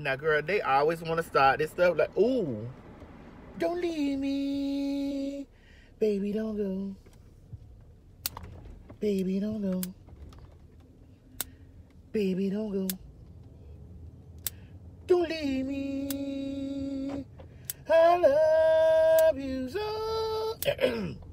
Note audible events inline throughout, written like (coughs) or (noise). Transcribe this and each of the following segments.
Now, girl, they always want to start this stuff like, ooh, don't leave me. Baby, don't go. Baby, don't go. Baby, don't go. Don't leave me. I love you so. (clears throat)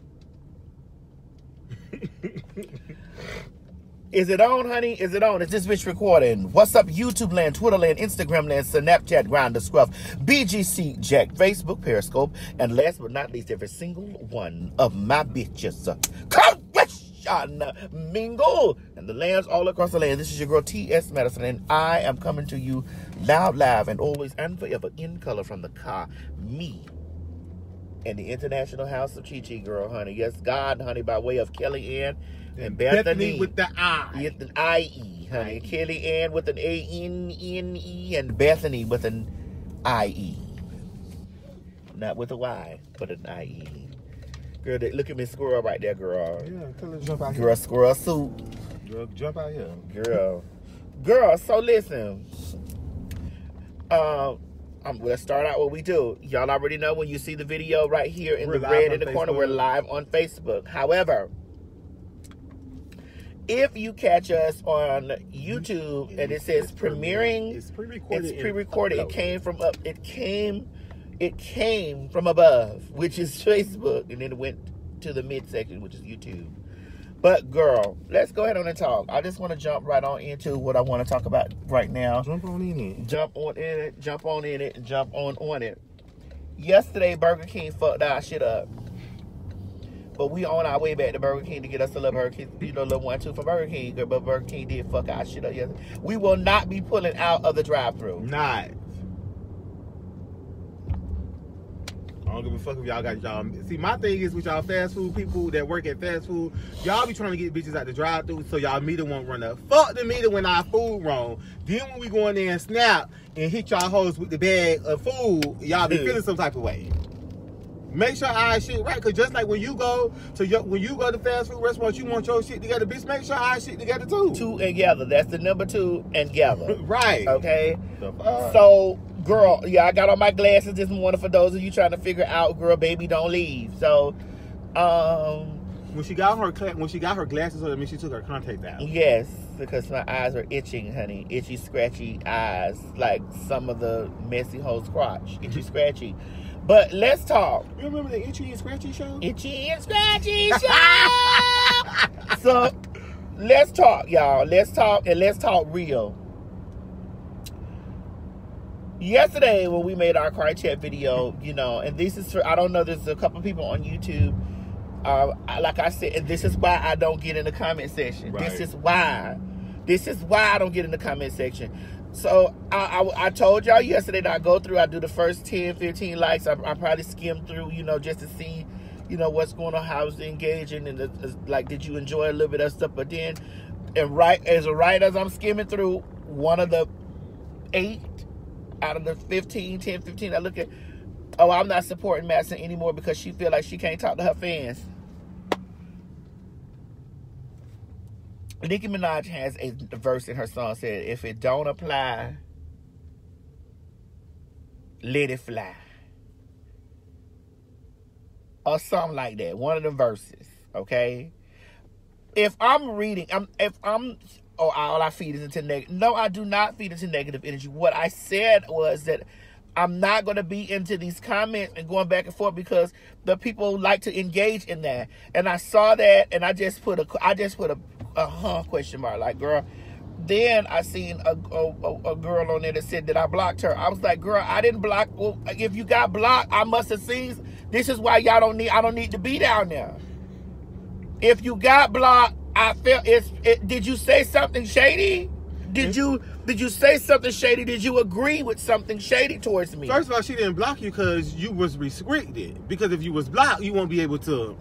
Is it on, honey? Is it on? Is this bitch recording? What's up, YouTube land, Twitter land, Instagram land, Snapchat, Grindr, Scruff, BGC, Jack, Facebook, Periscope, and last but not least, every single one of my bitches. Christian, mingle, and the lands all across the land. This is your girl T.S. Madison, and I am coming to you loud, live, and always and forever in color from the car. Me and the International House of Chi Chi, girl, honey. Yes, God, honey, by way of Kelly Anne and Bethany, Bethany with the I. with an I E, honey. Kelly Anne with an A N N E, and Bethany with an I E. Not with a Y, but an I E. Girl, look at me, squirrel right there, girl. Yeah, tell her jump out here. Girl, squirrel suit. Girl, jump out here. Girl. Girl, so listen. Um, um, let's start out what we do. Y'all already know when you see the video right here in We're the red in the corner, we're live on Facebook. However, if you catch us on YouTube and it says premiering, It's pre-recorded. it's pre-recorded. It came from up. It came, it came from above, which is (laughs) Facebook, and then it went to the midsection, which is YouTube. But girl, let's go ahead on and talk. I just want to jump right on into what I want to talk about right now. Jump on in it. Jump on in it, jump on in it, jump on on it. Yesterday, Burger King fucked our shit up. But we on our way back to Burger King to get us a little Burger King, you know, little one two for Burger King. But Burger King did fuck our shit up yesterday. We will not be pulling out of the drive-through. Not. I don't give a fuck if y'all got y'all. See, my thing is with y'all fast food people that work at fast food, y'all be trying to get bitches out the drive through so y'all meter won't run up. Fuck the meter when our food wrong. Then when we go in there and snap and hit y'all hoes with the bag of food, y'all be feeling some type of way. Make sure our shit right, cause just like when you go to your, when you go to fast food restaurants, you want your shit together, bitch. Make sure our shit together too. Two and gather. That's the number two and gather. (laughs) Right. Okay. So, girl, yeah, I got on my glasses this morning for those of you trying to figure out, girl, baby, don't leave. So, um, When she got her when she got her glasses on, I mean she took her contact out. yes, because my eyes are itching, honey. Itchy, scratchy eyes, like some of the messy hoe's crotch. Itchy, scratchy. But let's talk. You remember the itchy and scratchy show? Itchy and scratchy show. (laughs) so, let's talk, y'all. Let's talk and let's talk real. Yesterday, when we made our car chat video, you know, and this is for, I don't know, there's a couple people on YouTube. Uh, like I said, and this is why I don't get in the comment section. This is why. This is why I don't get in the comment section. So I, I, I told y'all yesterday that I go through, I do the first 10, 15 likes. I, I probably skim through, you know, just to see, you know, what's going on, how's it engaging, and the, the- like, did you enjoy a little bit of stuff? But then, and right as right as I'm skimming through, one of the eight out of the 15, 10, 15, I look at, oh, I'm not supporting Madison anymore because she feel like she can't talk to her fans. Nicki Minaj has a verse in her song said, "If it don't apply, let it fly," or something like that. One of the verses, okay. If I'm reading, I'm if I'm, oh, all I feed is into negative. No, I do not feed into negative energy. What I said was that I'm not going to be into these comments and going back and forth because the people like to engage in that. And I saw that, and I just put a, I just put a, a huh question mark, like girl. Then I seen a, a, a girl on there that said that I blocked her. I was like, girl, I didn't block. Well, if you got blocked, I must have seen. This is why y'all don't need. I don't need to be down there. If you got blocked, I felt it's. It, did you say something shady? Did you did you say something shady? Did you agree with something shady towards me? First of all, she didn't block you because you was restricted. Because if you was blocked, you won't be able to.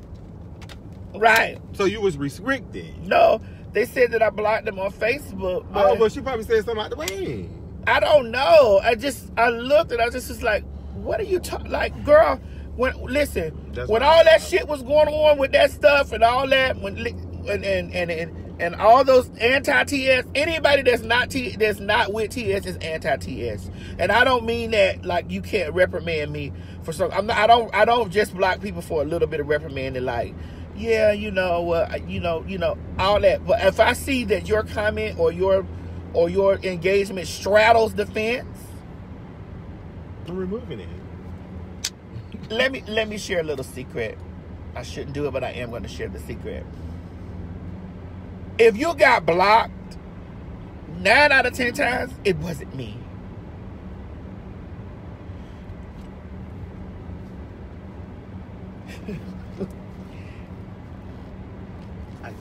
Right? So you was restricted. No, they said that I blocked them on Facebook. But Oh, but she probably said something out the way. I don't know. I just I looked and I just was like, what are you talking? Like, girl, when listen, That's when all that shit was going on with that stuff and all that, when and and and, and And all those anti-TS, anybody that's not T, that's not with TS is anti-TS. And I don't mean that like you can't reprimand me for some. I'm not. I don't. I don't just block people for a little bit of reprimanding. Like, yeah, you know, uh, you know, you know, all that. But if I see that your comment or your or your engagement straddles the fence, I'm removing it. let me let me share a little secret. I shouldn't do it, but I am going to share the secret. If you got blocked nine out of ten times, it wasn't me. (laughs) I did.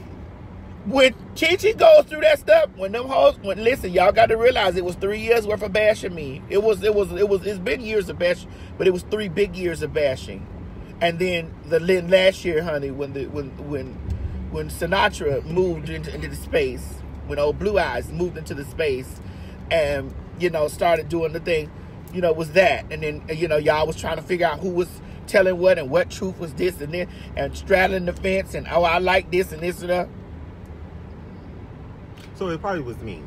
When Chi Chi goes through that stuff, when them hoes, when listen, y'all got to realize it was three years worth of bashing me. It was, it was, it was, it's been years of bashing, but it was three big years of bashing. And then the then last year, honey, when the when when when Sinatra moved into, into the space, when old Blue Eyes moved into the space, and you know started doing the thing, you know, was that, and then you know y'all was trying to figure out who was telling what and what truth was this and then and straddling the fence and oh I like this and this and that. So it probably was me.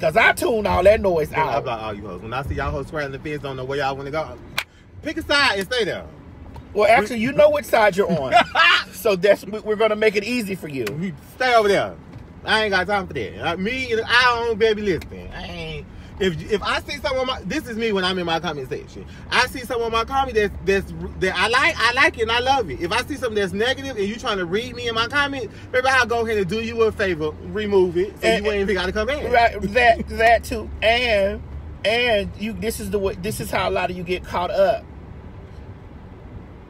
Cause I tune all that noise I out. block all you hoes. When I see y'all hoes squaring the fence, don't know where y'all want to go. Pick a side and stay there. Well, actually, you know which side you're on, (laughs) so that's we- we're gonna make it easy for you. Stay over there. I ain't got time for that. Uh, me, and I don't baby listen. I ain't. If if I see someone, my, this is me when I'm in my comment section. I see someone in my comment that's that's that I like, I like it and I love it. If I see something that's negative and you trying to read me in my comment, maybe I'll go ahead and do you a favor, remove it, so And- you ain't even got to come in. Right, that that too, and and you. This is the way. This is how a lot of you get caught up.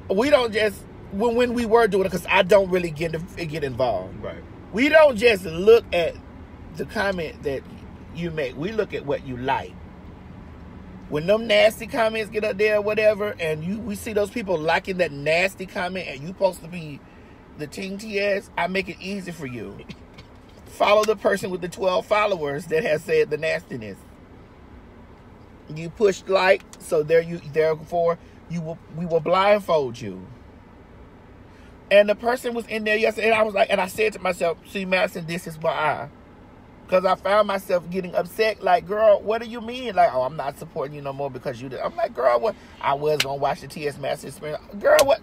We don't just when when we were doing it because I don't really get get involved. Right. We don't just look at the comment that you make. We look at what you like. When them nasty comments get up there, or whatever, and you we see those people liking that nasty comment, and you supposed to be the team TS, I make it easy for you. (laughs) Follow the person with the 12 followers that has said the nastiness. You push like, so there you therefore you will we will blindfold you. And the person was in there yesterday, and I was like, and I said to myself, see, Madison, this is why. Because I found myself getting upset, like, girl, what do you mean? Like, oh, I'm not supporting you no more because you did. I'm like, girl, what? I was going to watch the TS Madison Experience. Girl, what?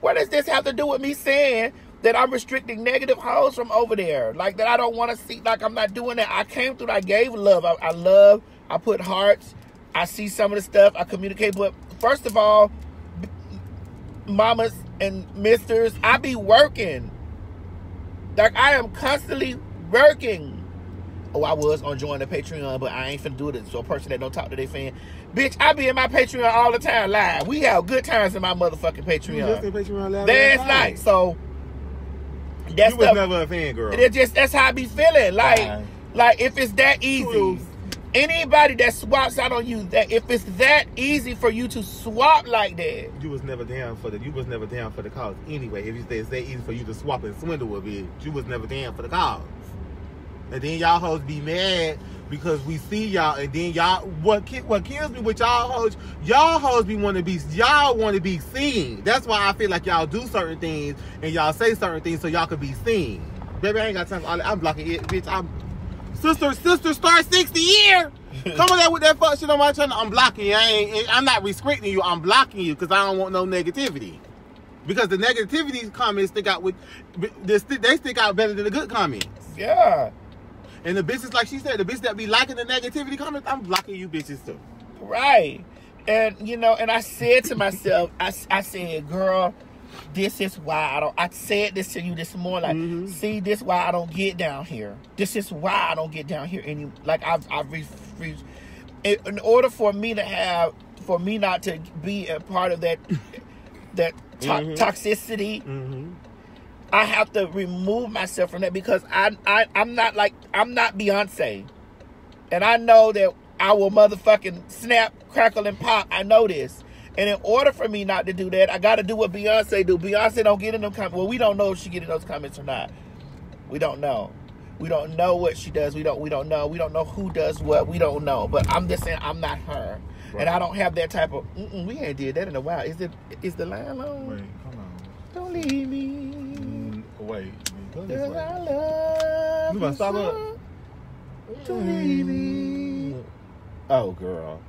What does this have to do with me saying that I'm restricting negative hoes from over there? Like, that I don't want to see, like, I'm not doing that. I came through, I gave love. I, I love, I put hearts. I see some of the stuff, I communicate. But first of all, mamas and misters, I be working. Like I am constantly working. Oh, I was on join the Patreon, but I ain't finna do it. So a person that don't talk to their fan. Bitch, I be in my Patreon all the time live. We have good times in my motherfucking You just Patreon. in Patreon last Last night. So that's you was the, never a fan, girl. it just that's how I be feeling. Like Right. like if it's that easy. True. Anybody that swaps out on you, that if it's that easy for you to swap like that, You was never down for the. You was never down for the cause anyway. If you say it's that easy for you to swap and swindle a bit, you was never down for the cause. And then y'all hoes be mad because we see y'all, and then y'all what what kills me with y'all hoes, y'all hoes be want to be y'all want to be seen. That's why I feel like y'all do certain things and y'all say certain things so y'all can be seen. Baby, I ain't got time. For all that. I'm blocking it, bitch. I'm sister, sister, star sixty year. (laughs) Come on there with that fuck shit on my channel. I'm blocking you. I ain't. I'm not restricting you. I'm blocking you because I don't want no negativity. Because the negativity comments stick out with, they stick out better than the good comments. yeah. And the bitches, like she said, the bitches that be liking the negativity comments, I'm blocking you bitches too. Right. And you know, and I said to myself, I, I said, girl, this is why I don't I said this to you this morning. Like, Mhm. see, this why I don't get down here. This is why I don't get down here any like I've I've re, re, in, order for me to have for me not to be a part of that that to- Mhm. toxicity Mm-hmm. I have to remove myself from that because I, I I'm not like I'm not Beyonce, and I know that I will motherfucking snap, crackle, and pop. I know this, and in order for me not to do that, I got to do what Beyonce do. Beyonce don't get in them comments. Well, we don't know if she get in those comments or not. We don't know. We don't know what she does. We don't. We don't know. We don't know who does what. We don't know. But I'm just saying I'm not her, and I don't have that type of. Mm-mm, we ain't did that in a while. Is it? Is the line long? Wait, come on. Don't leave me. Mm, wait. Go this way. I love You stop to me. Oh, girl.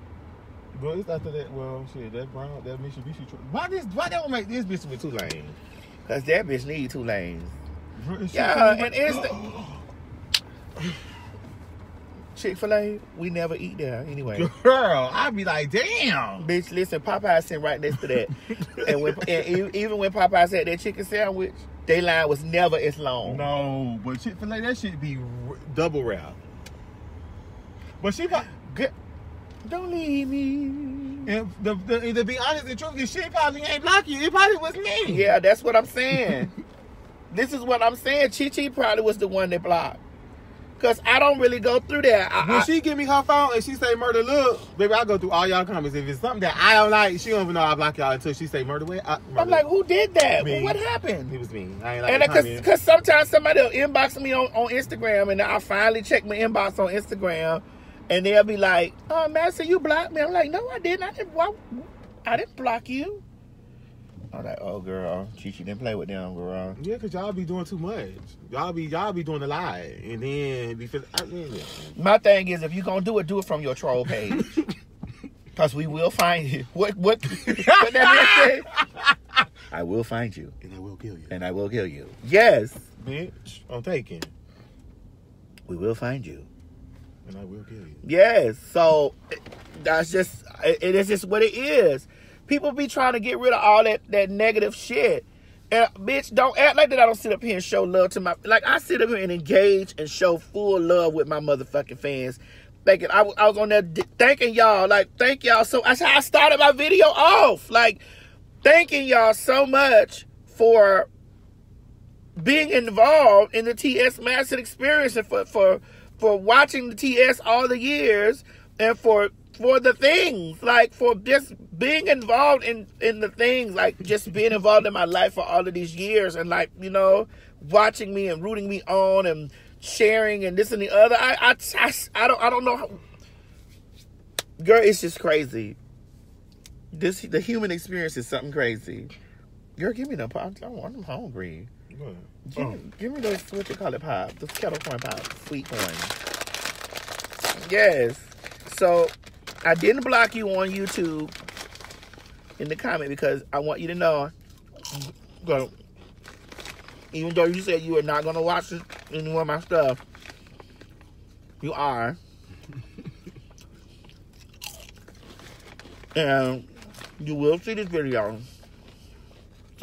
But it's after that. Well, shit, that brown, that Mitsubishi truck. Why this? Why they don't make this bitch with two lanes? Cause that bitch need two lanes. Yeah, and it's the (gasps) Chick Fil A. We never eat there anyway. Girl, I'd be like, damn. Bitch, listen, Popeye sitting right next to that. (laughs) and when and even when Popeye had that chicken sandwich, they line was never as long. No, but Chick Fil A, that shit be r- double wrap. But she, pro- Good. Don't leave me. and the, the, to be honest, the truth is, she probably ain't block you. It probably was me. Yeah, that's what I'm saying. (laughs) this is what I'm saying. Chi Chi probably was the one that blocked. Cause I don't really go through that. I, When I- she give me her phone and she say murder, look, baby, I go through all y'all comments. If it's something that I don't like, she don't even know I block y'all until she say murder. Way, I. I'm like, who did that? What it happened? was me. I ain't like And because because sometimes somebody will inbox me on, on Instagram, and I finally check my inbox on Instagram, and they'll be like, uh, "Oh, Master, you blocked me." I'm like, "No, I didn't. I didn't. Why, I didn't block you." I'm like, "Oh, girl, Chi Chi didn't play with them, girl." Yeah, cause y'all be doing too much. Y'all be y'all be doing a lot, and then be feel, I, yeah, yeah. My thing is, if you're gonna do it, do it from your troll page, (laughs) because we will find you. (laughs) What what? what that man? (laughs) I will find you, and I will kill you, and I will kill you. Yes, bitch. I'm taking, we will find you. and I will kill you. Yes. So that's just it, it is just what it is. People be trying to get rid of all that that negative shit. And bitch, don't act like that. I don't sit up here and show love to my like. I sit up here and engage and show full love with my motherfucking fans. Thinking I, I was on there thanking y'all, like thank y'all. So that's how I started my video off, like thanking y'all so much for being involved in the TS Madison experience and for for for watching the TS all the years and for for the things like for just being involved in in the things like just being involved in my life for all of these years and like you know watching me and rooting me on and sharing and this and the other I I, I, I don't I don't know how, girl it's just crazy this the human experience is something crazy girl give me the pop I'm, hungry What? Give, Oh. me, give me those what you call it pop, the kettle corn pop, sweet corn. Yes. So I didn't block you on YouTube in the comment because I want you to know. Go. Even though you said you were not gonna watch any more of my stuff, you are. (laughs) and you will see this video.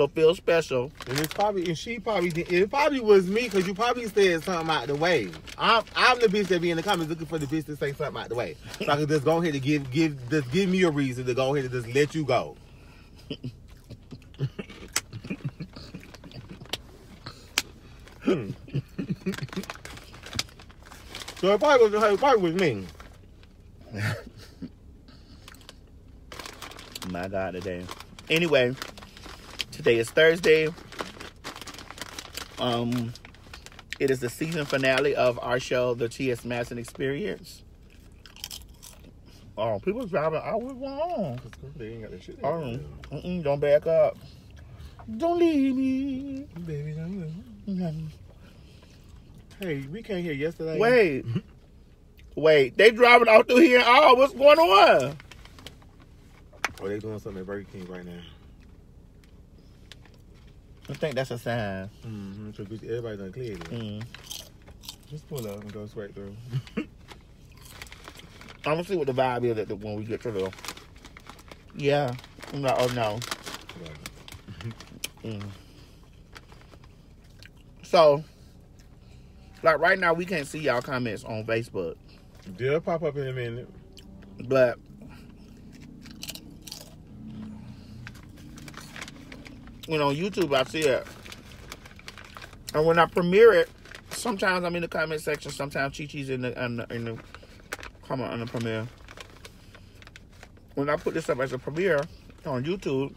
So feel special. And it's probably and she probably did, it probably was me because you probably said something out the way. I'm I'm the bitch that be in the comments looking for the bitch to say something out the way. So I can just go ahead and give give just give me a reason to go ahead and just let you go. so it probably was it probably was me. My God, today. Anyway, today is Thursday. Um, it is the season finale of our show, the T.S. Madison Experience. Oh, people driving. I was wrong. They ain't got that shit. Oh, mm-mm, don't back up. Don't leave me. Baby, don't Hey, we came here yesterday. Wait, wait. They driving out through here. Oh, what's going on? Oh, they doing something at Burger King right now. I think that's a sign. Mm-hmm. So everybody done cleared it. Mm. Just pull up and go straight through. (laughs) I'm gonna see what the vibe is at the, when we get to the. Yeah. No. Oh no. Mm. So, like right now, we can't see y'all comments on Facebook, They'll pop up in a minute. but when on YouTube, I see it, and when I premiere it, sometimes I'm in the comment section, sometimes Chi Chi's in the in the, in the comment on the premiere. When I put this up as a premiere on YouTube,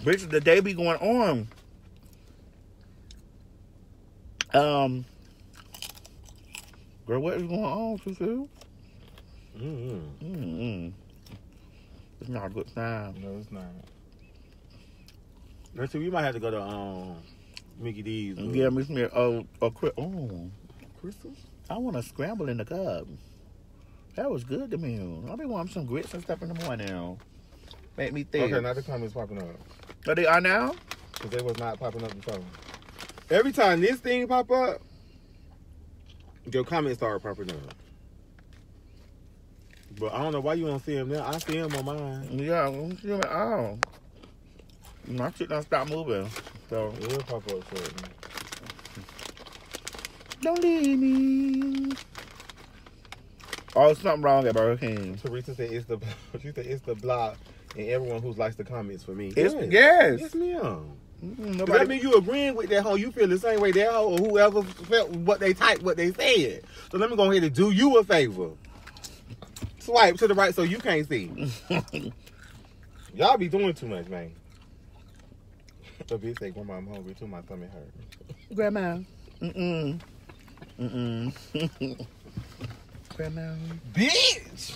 bitch, the day be going on. Um, girl, what is going on, Susu? Mm-hmm. Mm-mm. It's not a good time. No, it's not. Let's see, we might have to go to um Mickey D's. But- Get me some oh, oh, oh, Krystals? I want to scramble in the cup. That was good to me. I be wanting some grits and stuff in the morning. Make me think. Okay, now the comments popping up. Oh, they are now? Because they was not popping up before. Every time this thing pop up, your comments start popping up. But I don't know why you don't see them now. I see them on mine. Yeah, I'm feeling oh. My shit don't stop moving. So It'll pop up shortly. don't leave me. Oh, something wrong at Burger King. Teresa said it's the (laughs) she said it's the block and everyone who likes the comments for me. It's, yes. yes. Yes, ma'am. Mm, Does that mean you agreeing with that hoe? You feel the same way that hoe or whoever felt what they typed, what they said. So let me go ahead and do you a favor. Swipe to the right so you can't see. (laughs) Y'all be doing too much, man. The bitch say, Grandma, I'm hungry too. My stomach hurt. Grandma. Mm-mm. Mm-mm. Grandma. Bitch!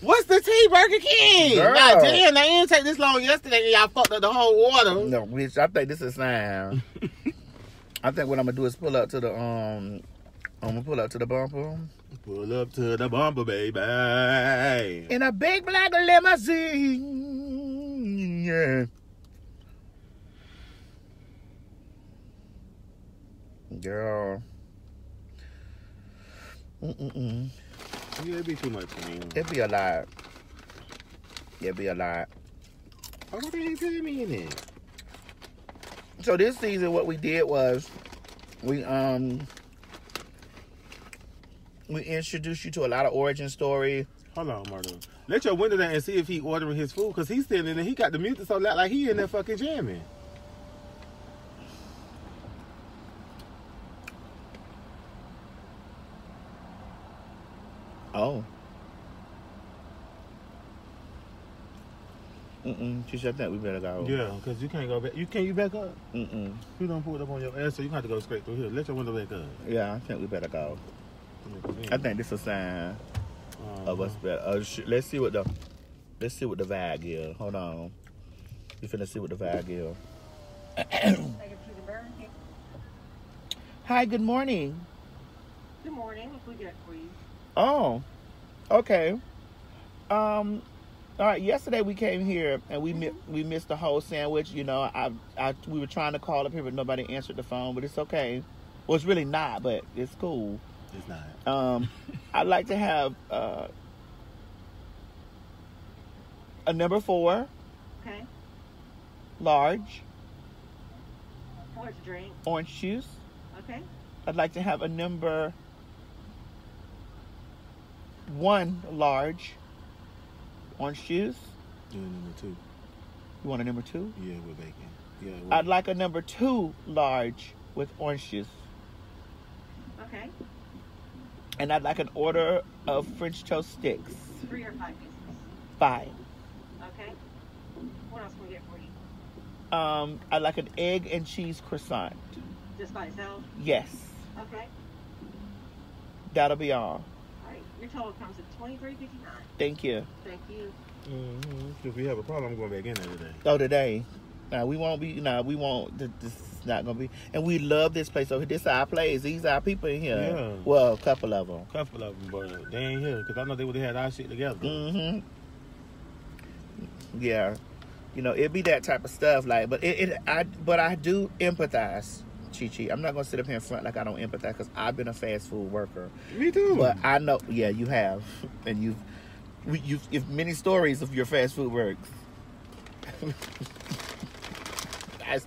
What's the tea, Burger King? Girl. God damn, they didn't take this long yesterday and y'all fucked up the whole order. No, bitch, I think this is time. (laughs) I think what I'm gonna do is pull up to the um I'm gonna pull up to the bumper Pull up to the bumper, baby. in a big black limousine. Yeah. Girl. Mm-mm-mm. Yeah, it'd be too much for me. It'd be a lot. It'd be a lot. Oh, why they ain't me in it? So this season, what we did was we um we introduced you to a lot of origin story. Hold on, Marta. Let your window down and see if he ordering his food, cause he's standing there. He got the music so loud, like he in there fucking jamming. Oh. Mm-mm. She said that we better go. Yeah, cause you can't go back. You can't you back up. Mm-mm. You don't pull it up on your ass, so you have to go straight through here. Let your window back up. Yeah, I think we better go. I think this is a sign of us better. Uh, sh- let's see what the let's see what the vibe is. Hold on. We finna see what the vibe is. Hi, good morning. Good morning. What we got for you? Oh, okay. Um, all right. Yesterday we came here and we mi- we missed the whole sandwich. You know, I I we were trying to call up here, but nobody answered the phone. But it's okay. Well, it's really not, but it's cool. It's not. Um, (laughs) I'd like to have uh, a number four, Okay. large What's a drink? orange juice. Okay. I'd like to have a number one, large orange juice. Doing number two. You want a number two? Yeah, with bacon. Yeah. With, I'd like a number two, large with orange juice. Okay. And I'd like an order of French toast sticks. Three or five pieces. Five. Okay. What else can we get for you? Um, I'd like an egg and cheese croissant. Just by itself? Yes. Okay. That'll be all. All right. Your total comes at twenty three fifty nine. Thank you. Thank you. mm-hmm. If we have a problem, I'm going back in there today. Oh, today. Now we won't be. Nah, we won't. th- This not gonna be. And we love this place. So this our place. These our people in here. Yeah. Well, a couple of them. couple of them, but they ain't here because I know they would have had our shit together. Mm-hmm. Yeah. You know, it'd be that type of stuff. Like, but it, it I, but I do empathize, Chi Chi. I'm not gonna sit up here in front like I don't empathize because I've been a fast food worker. Me too. But I know, yeah, you have, (laughs) and you've, we- you've, if many stories of your fast food works. (laughs)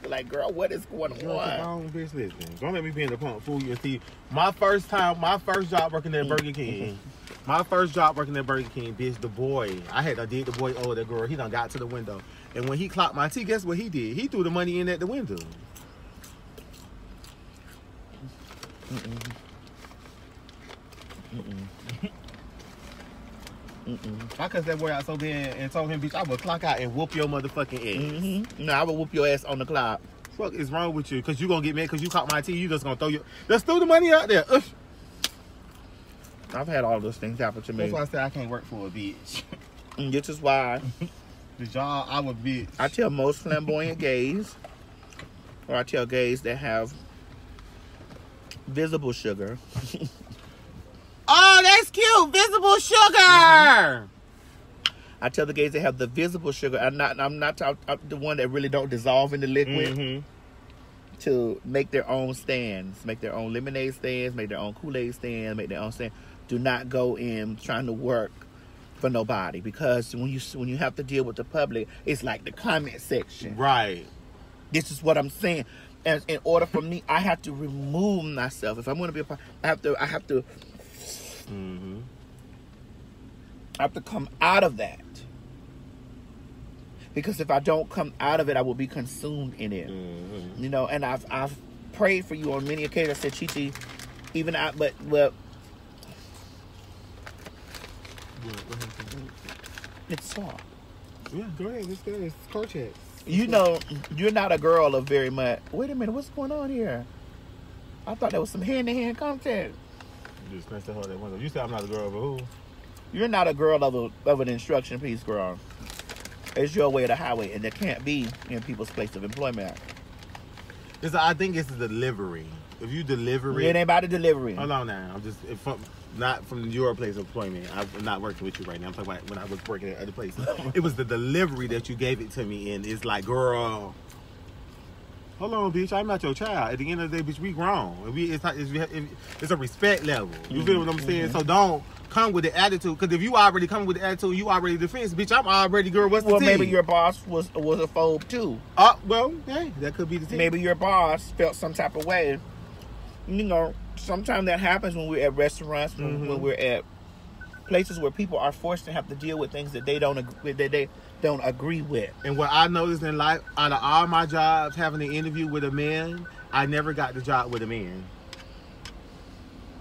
Like, girl, what is going Girl, on? listen. Don't let me be in the pump fool you see. My first time, my first job working at Burger mm-hmm. King. My first job working at Burger King, bitch, the boy. I had to did the boy over that girl. He done got to the window. And when he clocked my tea, guess what he did? He threw the money in at the window. I cussed that boy out so bad and told him, bitch, I would clock out and whoop your motherfucking ass. Mm-hmm. No, I would whoop your ass on the clock. Fuck is wrong with you? Cause you gonna get mad cause you caught my tea. You just gonna throw your just throw the money out there. Ugh. I've had all those things happen to me. That's why I said I can't work for a bitch. And (laughs) This is why (laughs) the y'all, I would bitch. I tell most flamboyant gays, or I tell gays that have visible sugar. (laughs) oh, that's cute. Visible sugar. I tell the gays that have the visible sugar. I'm not. I'm not I'm the one that really don't dissolve in the liquid. Mm-hmm. To make their own stands, make their own lemonade stands, make their own Kool Aid stands, make their own stand. Do not go in trying to work for nobody because when you when you have to deal with the public, it's like the comment section. Right. This is what I'm saying. And in order for me, I have to remove myself. If I'm going to be a part, I have to. I have to. Mm-hmm. I have to come out of that. Because if I don't come out of it, I will be consumed in it. Mm-hmm. You know, and I've I've prayed for you on many occasions. I said, Chichi, even I, but well, it's soft. Yeah, go ahead. Let's go. It's Cortex. You know, you're not a girl of very much. Wait a minute, what's going on here? I thought there was some hand to hand contact. You just the hell that window. You said I'm not a girl, but who? You're not a girl of a of an instruction piece, girl. It's your way of the highway, and it can't be in people's place of employment. It's. I think it's the delivery. If you deliver It it, ain't about the delivery. hold on now. I'm just from, not from your place of employment. I'm not working with you right now. I'm talking about when I was working at other places. (laughs) it was the delivery that you gave it to me and It's like, girl. Hold on, bitch. I'm not your child. At the end of the day, bitch, we grown. We it's not, it's, it's a respect level. You feel what I'm saying? So don't come with the attitude. Because if you already come with the attitude, you already defense, bitch. I'm already girl. What's Well, the maybe your boss was was a phobe too. Uh, well, hey, that could be the thing. Maybe your boss felt some type of way. You know, sometimes that happens when we're at restaurants, when, Mhm. when we're at places where people are forced to have to deal with things that they don't agree, that they don't agree with. And what I noticed in life, out of all my jobs, having an interview with a man, I never got the job with a man.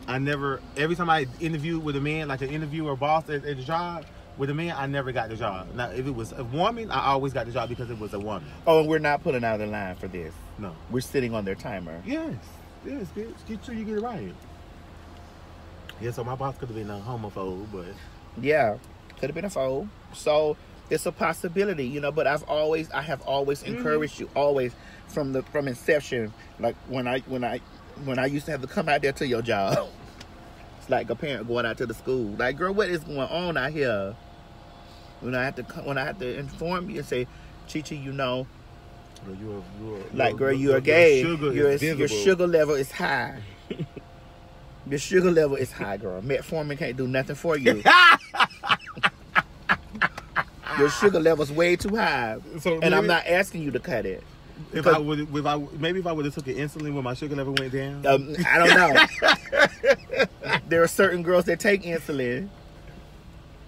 I never, every time I interviewed with a man, like an interviewer or boss at, at the job with a man, I never got the job. Now, if it was a woman, I always got the job because it was a woman. Oh, and we're not putting out of the line for this. No. We're sitting on their timer. Yes. Yes, bitch. Get sure you get it right. Yeah, so my boss could have been a homophobe, but Yeah, could have been a foe. So it's a possibility, you know. But I've always, I have always Mhm. encouraged you, always from the from inception. Like when I when I when I used to have to come out there to your job. (laughs) It's like a parent going out to the school. Like, girl, what is going on out here? When I have to when I have to inform you and say, Chichi, you know, you are, you are, like, girl, you you're gay. Sugar Your your sugar level is high. (laughs) your sugar level is high, girl. Metformin can't do nothing for you. (laughs) your sugar level's way too high, So and I'm not asking you to cut it. If I would, if I maybe if I would have took an insulin when my sugar level went down. Um, I don't know. (laughs) there are certain girls that take insulin,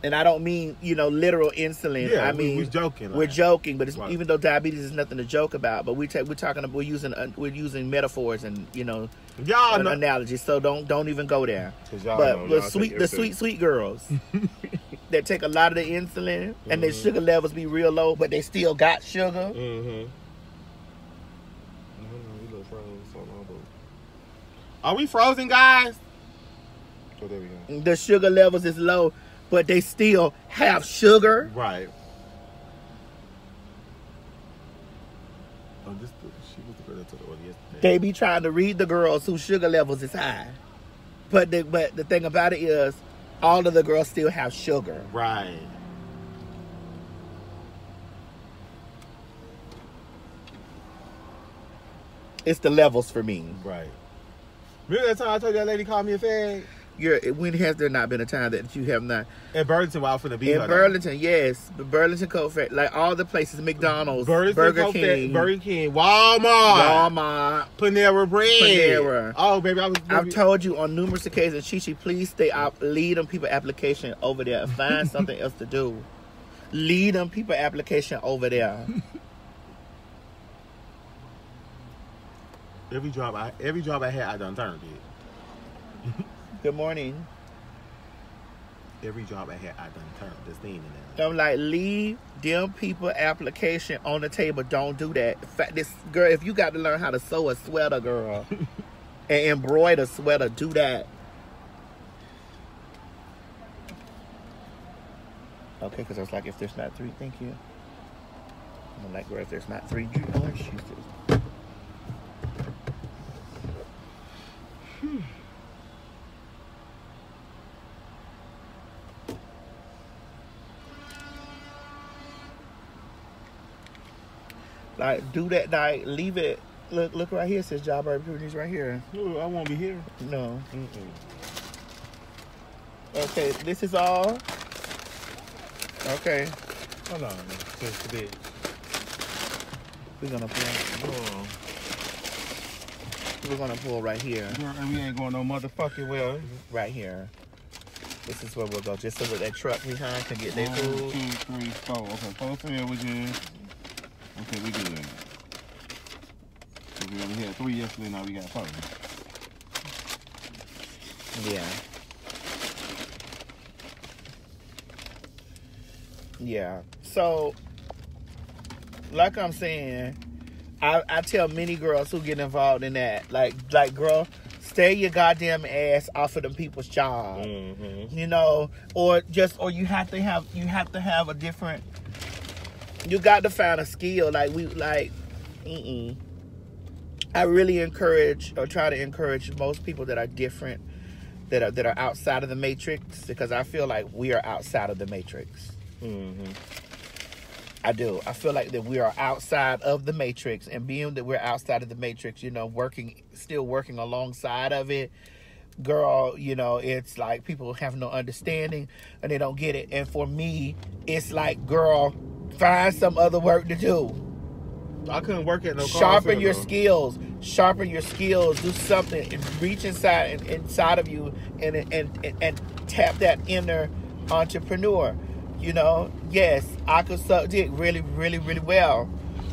and I don't mean you know literal insulin. yeah, I mean we're joking. We're joking, but it's, Right. even though diabetes is nothing to joke about, but we take we're talking we're using uh, we're using metaphors and you know Y'all an know. analogy. So don't don't even go there. But know, sweet the sweet sweet girls (laughs) that take a lot of the insulin and their Mhm. sugar levels be real low, but they still got sugar. Mm-hmm. Are we frozen, guys? Oh, there we go. The sugar levels is low, but they still have sugar. Right. Oh, this she was the girl that took the order yesterday. They be trying to read the girls whose sugar levels is high. But the but the thing about it is, all of the girls still have sugar. Right. It's the levels for me. Right. Remember that time I told you that lady called me a fag? You're, when has there not been a time that you have not At Burlington while I was finna be in. Burlington? Yes, the Burlington Coat Factory, like all the places, McDonald's, Burlington, Burger Coke King, Burger King, Walmart, Walmart. Panera Bread. Panera. Oh, baby, I was. I've told you on numerous occasions, Chichi, please stay out, lead them people application over there and find something else to do. Lead them people application over there. every job I every job I had, I done turned it. (laughs) Good morning. Every job I had, I done turned this thing in there. I'm like, leave them people application on the table. Don't do that. In fact, this girl, if you got to learn how to sew a sweater, girl, (laughs) and embroider a sweater, do that. Okay, because I was like, if there's not three, thank you. I'm like, where if there's not three orange juices. Like, do that night, leave it. Look, look right here. It says job opportunities right here. Ooh, I won't be here. No. Mm-mm. Okay, this is all. Okay, Hold on. Just a bit. we're gonna pull. Oh, We're gonna pull right here, and we ain't going no motherfucking well. right here. This is where we'll go, just so that that truck behind can get their food. two, three, four. Okay, four. Okay, we good. So we only had three yesterday, now we got four. Yeah. Yeah. So, like I'm saying, I, I tell many girls who get involved in that, like, like, girl, stay your goddamn ass off of them people's job. Mm-hmm. You know, or just, or you have to have, you have to have a different. You got to find a skill. Like we, like, mm-mm. I really encourage or try to encourage most people that are different, that are that are outside of the matrix, because I feel like we are outside of the matrix. Mm-hmm. I do. I feel like that we are outside of the matrix, and being that we're outside of the matrix, you know, working, still working alongside of it, girl, you know, it's like people have no understanding and they don't get it. And for me, it's like, girl, find some other work to do. I couldn't work at no Sharpen your center. skills. Sharpen your skills. Do something. and Reach inside inside of you and and and, and tap that inner entrepreneur. You know, yes, I could suck dick really, really, really well. (laughs)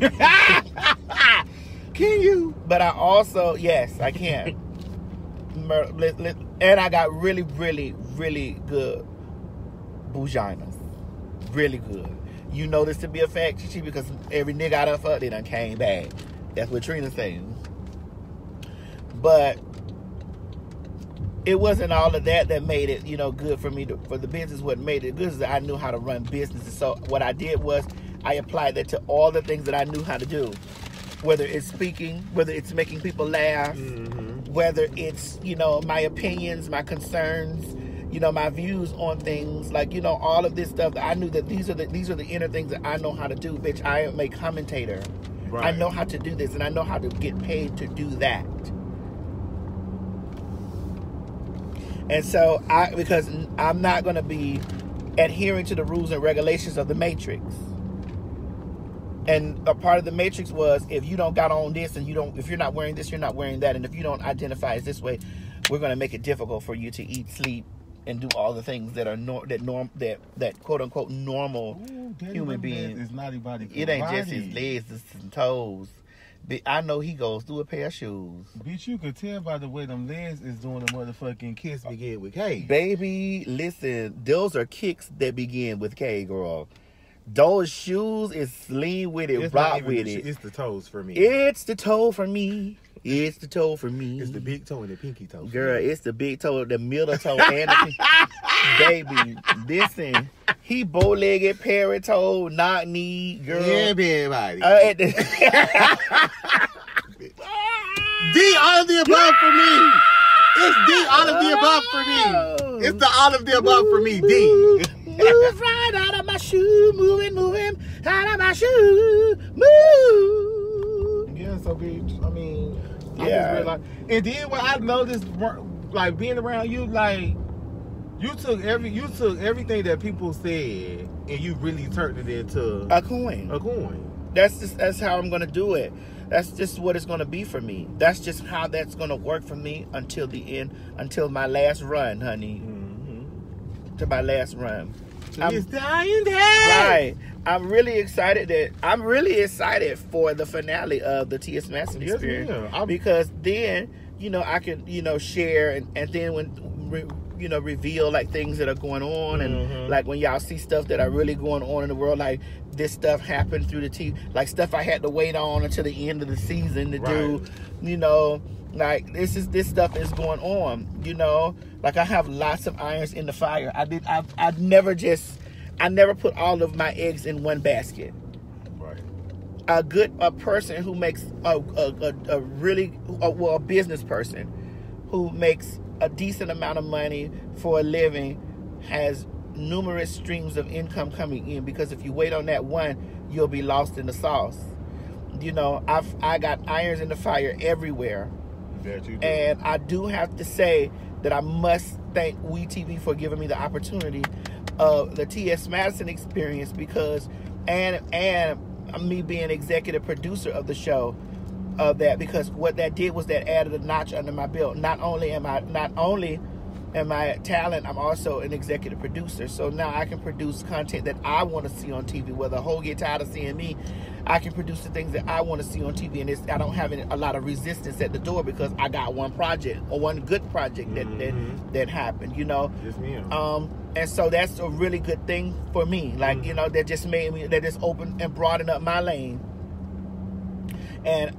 Can you? But I also, yes, I can. Mer- li- li- and I got really, really, really good buginas. Really good. You know this to be a fact, Chichi, because every nigga I done fucked, they done came back. That's what Trina's saying. But it wasn't all of that that made it, you know, good for me to, for the business. What made it good is that I knew how to run businesses. So what I did was I applied that to all the things that I knew how to do. Whether it's speaking, whether it's making people laugh, Mm-hmm. whether it's you know my opinions my concerns you know my views on things. Like you know all of this stuff i knew that these are the these are the inner things that i know how to do bitch. I am a commentator. I know how to do this and i know how to get paid to do that. And so i because i'm not going to be adhering to the rules and regulations of the matrix. And a part of the matrix was if you don't got on this and you don't if you're not wearing this you're not wearing that. And if you don't identify as this way we're going to make it difficult for you to eat sleep and do all the things that are nor- that norm that that quote unquote normal Ooh, Human being. Legs is naughty body. it ain't just his legs it's his toes i know he goes through a pair of shoes Bitch, you could tell by the way them legs is doing a motherfucking kiss begin with K. baby listen those are kicks that begin with k girl those shoes is lean with it It's rock with it It's the toes for me. it's the toe for me it's the toe for me It's the big toe and the pinky toe. Girl, it's the big toe, the middle toe, and the (laughs) baby. Listen, he bow-legged, parrot toe, knock knee, girl. everybody. Uh, at the- (laughs) D all of the above for me. It's D all of the above for me. It's the all of the above for me. D. Move right out of my shoe, moving, moving, out of my shoe, move. Yeah, so bitch. I mean, I Yeah. realized. And then what I noticed, like being around you, like you took every, you took everything that people said, and you really turned it into A coin. a coin. That's just that's how I'm gonna do it. That's just what it's gonna be for me. That's just how that's gonna work for me until the end, until my last run, honey. Mm-hmm. To my last run. I'm- it's dying day. Right. I'm really excited that I'm really excited for the finale of the T.S. Madison Yes, experience. I'm- because then you know I can you know share and, and then when re, you know reveal like things that are going on and Mhm. like when y'all see stuff that are really going on in the world like this stuff happened through the T like stuff I had to wait on until the end of the season to do you know like this is this stuff is going on you know like i have lots of irons in the fire i did i've, I've never just i never put all of my eggs in one basket Right. a good a person who makes a a, a, a really a, well a business person who makes a decent amount of money for a living has numerous streams of income coming in because if you wait on that one you'll be lost in the sauce you know i've i got irons in the fire everywhere That you do. And I do have to say that I must thank WeTV for giving me the opportunity of the T.S. Madison experience because, and and me being executive producer of the show, of that because what that did was that added a notch under my belt. Not only am I not only am my talent, I'm also an executive producer. So now I can produce content that I want to see on TV. Whether a whole get tired of seeing me, I can produce the things that I want to see on TV, and it's, I don't have any, a lot of resistance at the door because I got one project or one good project that Mhm. that, that happened. You know, Yes, ma'am. um, and so that's a really good thing for me. Like Mhm. you know, that just made me that just opened and broadened up my lane. And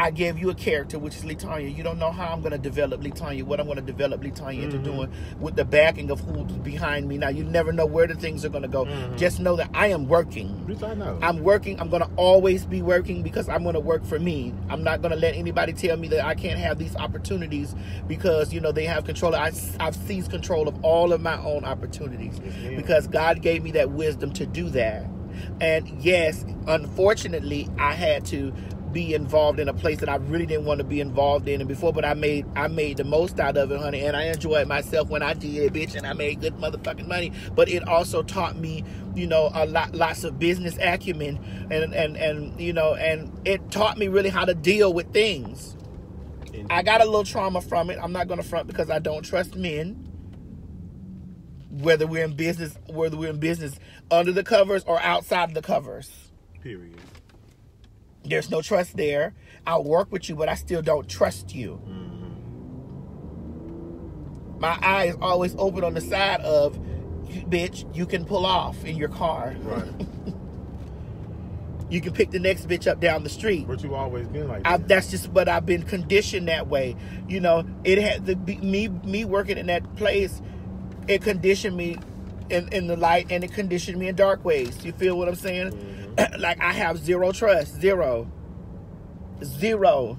I gave you a character, which is Latanya. You don't know how I'm going to develop Latanya, what I'm going to develop Latanya into Mhm. doing with the backing of who's behind me. Now, you never know where the things are going to go. Mhm. Just know that I am working. I know. I'm working. I'm going to always be working because I'm going to work for me. I'm not going to let anybody tell me that I can't have these opportunities because, you know, they have control. I, I've seized control of all of my own opportunities Yes, because God gave me that wisdom to do that. And yes, unfortunately, I had to be involved in a place that I really didn't want to be involved in and before, but I made I made the most out of it, honey, and I enjoyed myself when I did it, bitch, and I made good motherfucking money. But it also taught me, you know, a lot lots of business acumen and and and you know, and it taught me really how to deal with things. I got a little trauma from it. I'm not gonna front because I don't trust men. Whether we're in business, whether we're in business under the covers or outside the covers, Period. There's no trust there. I'll work with you, but I still don't trust you. Mhm. My eye is always open on the side of, "You- bitch, you can pull off in your car. Right. (laughs) You can pick the next bitch up down the street. But you always been like I, that's just what I've been conditioned that way. You know, it had the me me working in that place. It conditioned me in in the light, and it conditioned me in dark ways. You feel what I'm saying? Mhm. (clears throat) like I have zero trust, zero, zero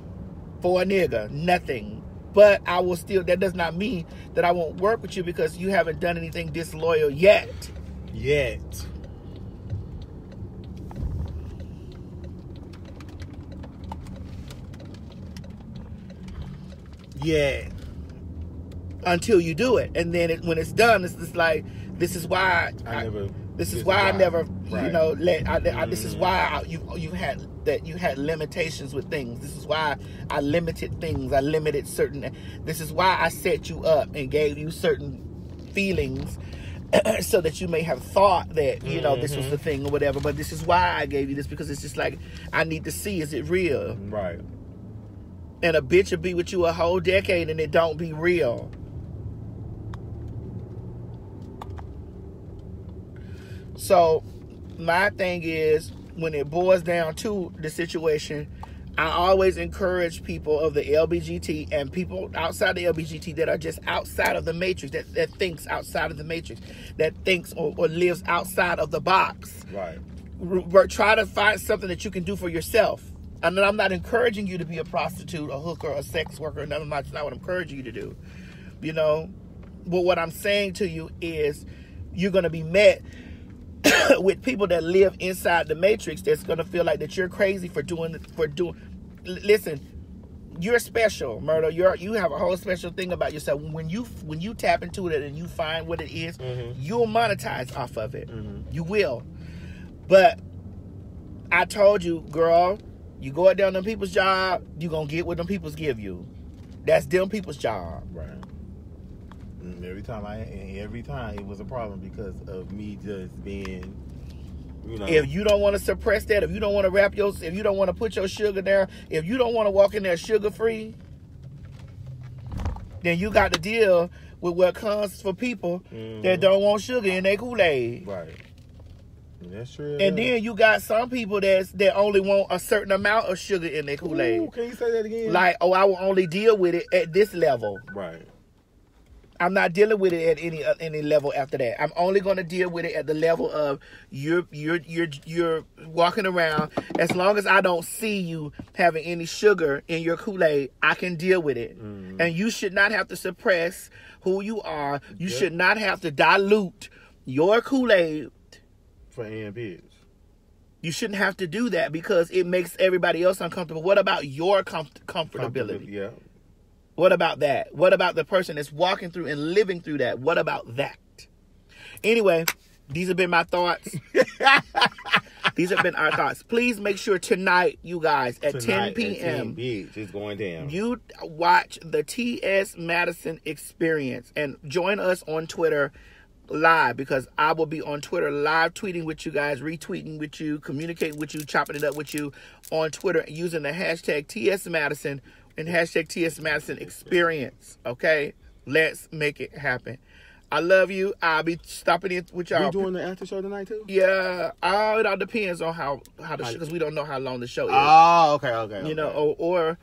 for a nigga, nothing. But I will still. That does not mean that I won't work with you because you haven't done anything disloyal yet. Yet. Yeah. Until you do it, and then it, when it's done, it's just like this is why I never. This is why I never, you know, let. I, I, this is Mhm. why I, you you had that you had limitations with things. This is why I limited things. I limited certain. This is why I set you up and gave you certain feelings, (clears throat) so that you may have thought that you know this was Mhm. the thing or whatever. But this is why I gave you this because it's just like I need to see is it real. Right. And a bitch will be with you a whole decade and it don't be real. So my thing is when it boils down to the situation, I always encourage people of the LBGT and people outside the LBGT that are just outside of the matrix, that, that thinks outside of the matrix, that thinks or, or lives outside of the box Right. r- try to find something that you can do for yourself. And I'm not encouraging you to be a prostitute, a hooker, a sex worker. None of that's not what I'm encouraging you to do. You know, but what I'm saying to you is, you're gonna be met (coughs) with people that live inside the matrix. That's gonna feel like that you're crazy for doing for doing. L- listen, you're special, murder. You're you have a whole special thing about yourself. When you when you tap into it and you find what it is, Mhm. you'll monetize off of it. Mhm. You will. But I told you, girl, you go out there on them people's job, you gonna get what them people's give you. That's them people's job. Right. And every time I, and every time it was a problem because of me just being, you know. If you don't want to suppress that, if you don't want to wrap your, if you don't want to put your sugar there, if you don't want to walk in there sugar free, then you got to deal with what comes for people Mhm. that don't want sugar in their Kool Aid. Right. And that's true. And then you got some people that's that only want a certain amount of sugar in their Kool Aid. Can you say that again? Like, oh, I will only deal with it at this level. Right. I'm not dealing with it at any uh, any level after that. I'm only going to deal with it at the level of you're you're you're you're walking around. As long as I don't see you having any sugar in your Kool Aid, I can deal with it. And you should not have to suppress who you are. You Yeah. should not have to dilute your Kool Aid. For bitch. You shouldn't have to do that because it makes everybody else uncomfortable. What about your com- comfortability? Yeah. What about that? What about the person that's walking through and living through that? What about that? Anyway, these have been my thoughts. (laughs) these have been our thoughts. Please make sure tonight, you guys, at 10 Tonight at p.m., 10, bitch, it's going down. you watch the T.S. Madison experience and join us on Twitter live because I will be on Twitter live tweeting with you guys, retweeting with you, communicating with you, chopping it up with you on Twitter using the hashtag TS Madison and hashtag TS Madison experience. Okay? Let's make it happen. I love you. I'll be stopping in with y'all. we doing the after show tonight too? yeah, uh, it all depends on how how the because we don't know how long the show is Oh, okay, okay. you know, or, or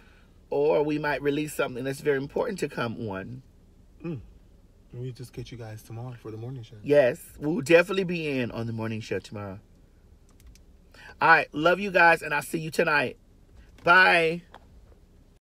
or we might release something that's very important to come on. we just get you guys tomorrow for the morning show. Yes, we'll definitely be in on the morning show tomorrow. All right, love you guys, and I'll see you tonight. Bye.